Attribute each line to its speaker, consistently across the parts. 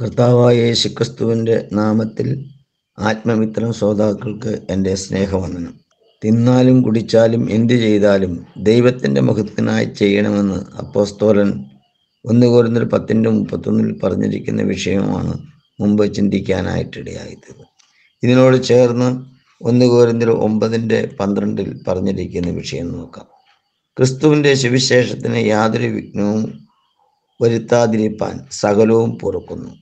Speaker 1: കർത്താവായ യേശുക്രിസ്തുവിന്റെ നാമത്തിൽ ആത്മമിത്രം ശ്രോതാക്കൾക്ക് എന്റെ സ്നേഹവന്ദനം. തിന്നാലും കുടിച്ചാലും എന്തു ചെയ്താലും ദൈവത്തിന്റെ മുഖത്തിനായി ചെയ്യണമെന്ന് അപ്പോസ്തോലൻ ഒന്ന് കോരുന്നൊരു പത്തിന്റെ മുപ്പത്തൊന്നിൽ പറഞ്ഞിരിക്കുന്ന വിഷയമാണ് മുമ്പ് ചിന്തിക്കാനായിട്ടിടയായത്. ഇതിനോട് ചേർന്ന് ഒന്ന് കോരുന്നൊരു ഒമ്പതിന്റെ പന്ത്രണ്ടിൽ പറഞ്ഞിരിക്കുന്ന വിഷയം നോക്കാം. ക്രിസ്തുവിന്റെ സുവിശേഷത്തിന് യാതൊരു വിഘ്നവും വരുത്താതിരിപ്പാൻ സകലവും പൊറുക്കുന്നു.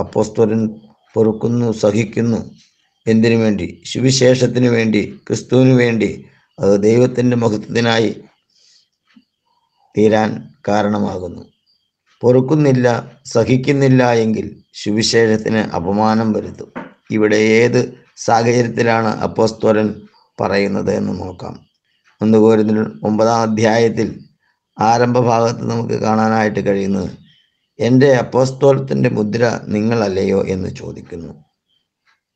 Speaker 1: അപ്പോസ്തോലൻ പൊറുക്കുന്നു സഹിക്കുന്നു. എന്തിനു വേണ്ടി? സുവിശേഷത്തിന് വേണ്ടി ക്രിസ്തുവിന് വേണ്ടി. അത് ദൈവത്തിന്റെ മഹത്വത്തിനായി തീരാൻ കാരണമാകുന്നു. പൊറുക്കുന്നില്ല സഹിക്കുന്നില്ല എങ്കിൽ സുവിശേഷത്തിന് അപമാനം വരുത്തും. ഇവിടെ ഏത് സാഹചര്യത്തിലാണ് അപ്പോസ്തോലൻ പറയുന്നത് എന്ന് നോക്കാം. ഒന്ന് കോരുന്ന ഒമ്പതാം അധ്യായത്തിൽ ആരംഭ ഭാഗത്ത് നമുക്ക് കാണാനായിട്ട് കഴിയുന്നത് എന്റെ അപ്പോസ്തോലത്തിന്റെ മുദ്ര നിങ്ങളല്ലയോ എന്ന് ചോദിക്കുന്നു.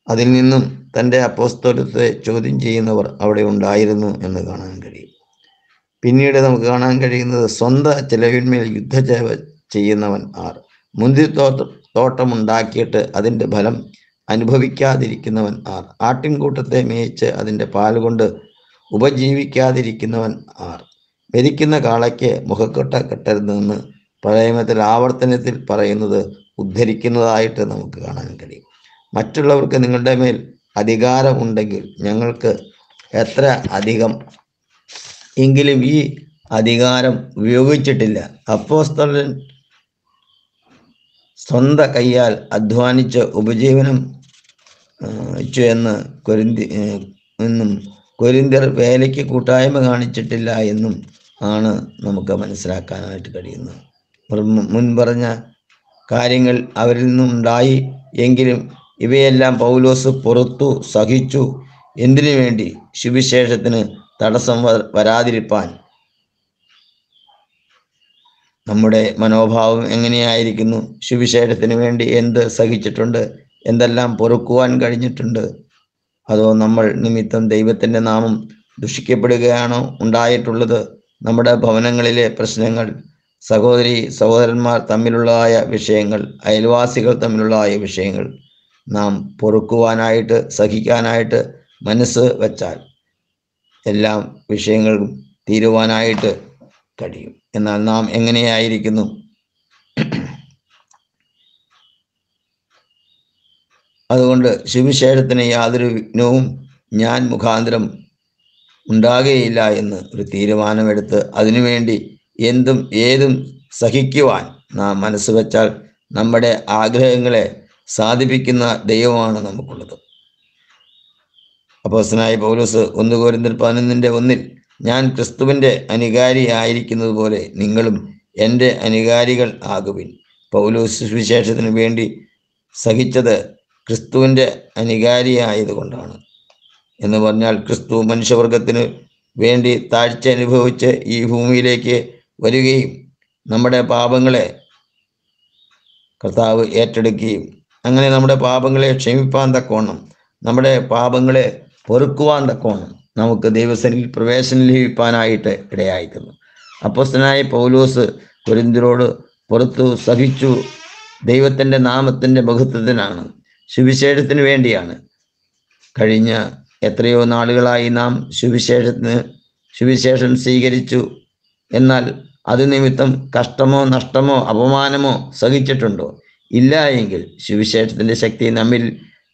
Speaker 1: അതിൽ നിന്നും തന്റെ അപ്പോസ്തോലത്തെ ചോദ്യം ചെയ്യുന്നവർ അവിടെ ഉണ്ടായിരുന്നു എന്ന് കാണാൻ കഴിയും. പിന്നീട് നമുക്ക് കാണാൻ കഴിയുന്നത് സ്വന്തം ചെലവിന്മേൽ യുദ്ധ ചെയ്യുന്നവൻ ആർ. മുന്തിരി തോട്ടം തോട്ടമുണ്ടാക്കിയിട്ട് അതിന്റെ ഫലം അനുഭവിക്കാതിരിക്കുന്നവൻ ആർ. ആട്ടിൻകൂട്ടത്തെ മേയിച്ച് അതിന്റെ പാൽ കൊണ്ട് ഉപജീവിക്കാതിരിക്കുന്നവൻ ആർ. മരിക്കുന്ന കാളയ്ക്ക് മുഖക്കൊട്ട കെട്ടരുതെന്ന് പഴയമത്തിൽ ആവർത്തനത്തിൽ പറയുന്നത് ഉദ്ധരിക്കുന്നതായിട്ട് നമുക്ക് കാണാൻ കഴിയും. മറ്റുള്ളവർക്ക് നിങ്ങളുടെ മേൽ അധികാരമുണ്ടെങ്കിൽ ഞങ്ങൾക്ക് എത്ര അധികം? എങ്കിലും ഈ അധികാരം ഉപയോഗിച്ചിട്ടില്ല. അപ്പോസ്തലൻ സ്വന്ത കൈയാൽ അധ്വാനിച്ച് ഉപജീവനം എന്ന് കൊരിന്തി എന്നും കൊരിന്തിയർ വേലയ്ക്ക് കൂട്ടായ്മ കാണിച്ചിട്ടില്ല എന്നും ആണ് നമുക്ക് മനസ്സിലാക്കാനായിട്ട് കഴിയുന്നത്. മുൻ പറഞ്ഞ കാര്യങ്ങൾ അവരിൽ നിന്നുണ്ടായി എങ്കിലും ഇവയെല്ലാം പൗലോസ് പുറത്തു സഹിച്ചു. എന്തിനു വേണ്ടി? സുവിശേഷത്തിന് തടസ്സം വരാതിരിപ്പാൻ. നമ്മുടെ മനോഭാവം എങ്ങനെയായിരിക്കുന്നു? സുവിശേഷത്തിന് വേണ്ടി എന്ത് സഹിച്ചിട്ടുണ്ട്? എന്തെല്ലാം പൊറുക്കുവാൻ കഴിഞ്ഞിട്ടുണ്ട്? അതോ നമ്മൾ നിമിത്തം ദൈവത്തിന്റെ നാമം ദുഷിക്കപ്പെടുകയാണോ? ഉണ്ടായിട്ടുള്ളത് നമ്മുടെ ഭവനങ്ങളിലെ പ്രശ്നങ്ങൾ സഹോദരി സഹോദരന്മാർ തമ്മിലുള്ളതായ വിഷയങ്ങൾ അയൽവാസികൾ തമ്മിലുള്ളതായ വിഷയങ്ങൾ നാം പൊറുക്കുവാനായിട്ട് സഹിക്കാനായിട്ട് മനസ്സ് വച്ചാൽ എല്ലാ വിഷയങ്ങളും തീരുവാനായിട്ട് കഴിയും. എന്നാൽ നാം എങ്ങനെയായിരിക്കുന്നു? അതുകൊണ്ട് സുവിശേഷത്തിന് യാതൊരു വിഘ്നവും ഞാൻ മുഖാന്തരം ഉണ്ടാകുകയില്ല എന്ന് ഒരു തീരുമാനമെടുത്ത് അതിനുവേണ്ടി എന്തും ഏതും സഹിക്കുവാൻ നാം മനസ്സ് വെച്ചാൽ നമ്മുടെ ആഗ്രഹങ്ങളെ സാധിപ്പിക്കുന്ന ദൈവമാണ് നമുക്കുള്ളത്. അപ്പോസനായ പൗലോസ് ഒന്ന് കോരിന്തൽ പതിനൊന്നിന്റെ ഒന്നിൽ ഞാൻ ക്രിസ്തുവിന്റെ അനുകാരി ആയിരിക്കുന്നത് പോലെ നിങ്ങളും എന്റെ അനുകാരികൾ ആകുവിൻ. പൗലോസ് സുവിശേഷത്തിന് വേണ്ടി സഹിച്ചത് ക്രിസ്തുവിന്റെ അനുകാരിയായതുകൊണ്ടാണ് എന്ന് പറഞ്ഞാൽ ക്രിസ്തു മനുഷ്യവർഗത്തിന് വേണ്ടി താഴ്ച അനുഭവിച്ച് ഈ ഭൂമിയിലേക്ക് വരികയും നമ്മുടെ പാപങ്ങളെ കർത്താവ് ഏറ്റെടുക്കുകയും അങ്ങനെ നമ്മുടെ പാപങ്ങളെ ക്ഷമിപ്പാൻ തക്കോണം നമ്മുടെ പാപങ്ങളെ പൊറുക്കുവാൻ തക്കോണം നമുക്ക് ദൈവസനിൽ പ്രവേശനം ലഭിക്കാനായിട്ട് ഇടയായിരുന്നു അപ്പോസ്തനായ പൗലോസ് കുരിന്തിരോട് പുറത്തു സഹിച്ചു ദൈവത്തിന്റെ നാമത്തിന്റെ മഹത്വത്തിനാണ് സുവിശേഷത്തിന് വേണ്ടിയാണ്. കഴിഞ്ഞ എത്രയോ നാളുകളായി നാം സുവിശേഷത്തിന് സുവിശേഷം സ്വീകരിച്ചു എന്നാൽ അത് നിമിത്തം കഷ്ടമോ നഷ്ടമോ അപമാനമോ സഹിച്ചിട്ടുണ്ടോ? ഇല്ല എങ്കിൽ സുവിശേഷത്തിന്റെ ശക്തി നമ്മിൽ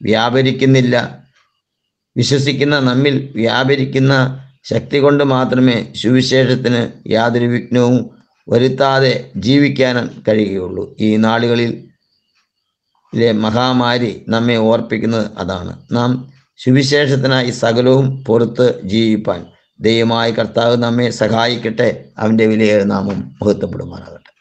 Speaker 1: വ്യാപരിക്കുന്നില്ല. വിശ്വസിക്കുന്ന നമ്മിൽ വ്യാപരിക്കുന്ന ശക്തി കൊണ്ട് മാത്രമേ സുവിശേഷത്തിന് യാതൊരു വിഘ്നവും വരുത്താതെ ജീവിക്കാനും കഴിയുകയുള്ളൂ. ഈ നാളുകളിൽ മഹാമാരി നമ്മെ ഓർപ്പിക്കുന്നത് അതാണ്. നാം സുവിശേഷത്തിനായി സകലവും പുറത്ത് ജീവിപ്പാൻ ദൈവമായ കർത്താവ് നമ്മെ സഹായിക്കട്ടെ. അവന്റെ വിലയേറെ നാമം മഹത്വപ്പെടുമാറാകട്ടെ.